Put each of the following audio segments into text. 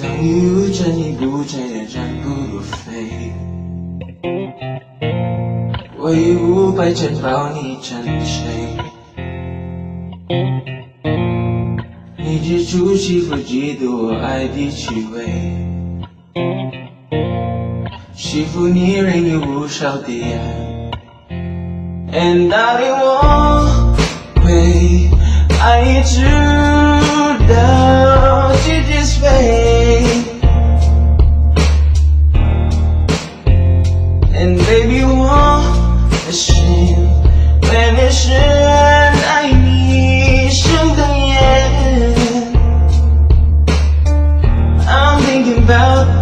当你无尘，你不尘染，不飞。我以五百层抱你沉睡。你只出息，会记得我爱第气位。幸福你拥有不少的爱，And I'll be with you，爱一直到季节飞。thinking about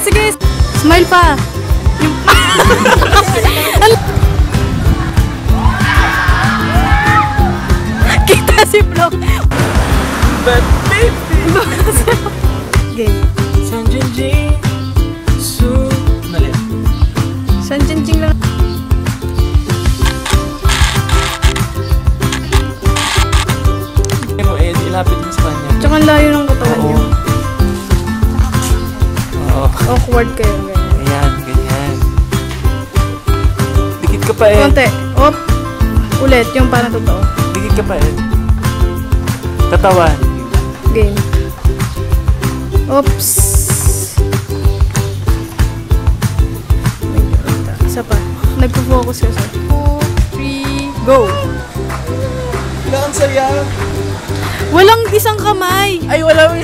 sige. Smile pa. Yung... Kita si Flo. But baby Game. Sanjinjing Su Mali San Jinjing lang. Pero Ed, ilapit mo sa kanya Tsaka layo ng Awkward kayo. ganyan. Ayan, ganyan Dikit ka pa Ed Konti. Op. Ulit. Yung parang totoo. Dikit ka pa Ed Tatawan Game. Oops. Isa pa. Nagpo-focus kasi. 2, 3, go! Ang saya Walang isang kamay! Ay, wala mo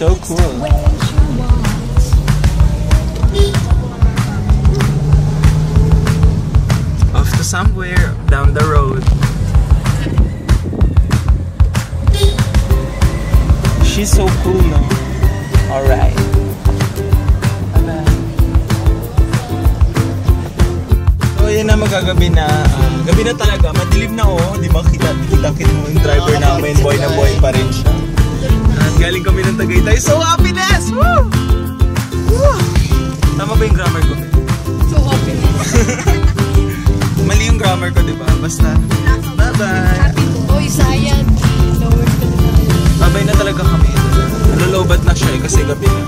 So cool. Off to somewhere down the road. She's so cool, no? Alright. So, yun na magagabi na. ah, gabi na talaga. Madilim na oh. Di makita, kita kita mo yung driver namin. Boy na boy pa rin siya. Galing kami ng Tagaytay. So happiness! Woo! Woo! Tama ba yung grammar ko? So happy. Mali yung grammar ko, di ba? Basta. Bye-bye. Oy, sayang. Lower ka na. Babay na talaga kami. Nalolobat na siya eh, kasi gabi na.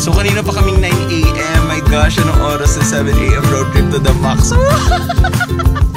So kanina pa kaming 9 a.m. My gosh, anong oras na 7 a.m. road trip to the max.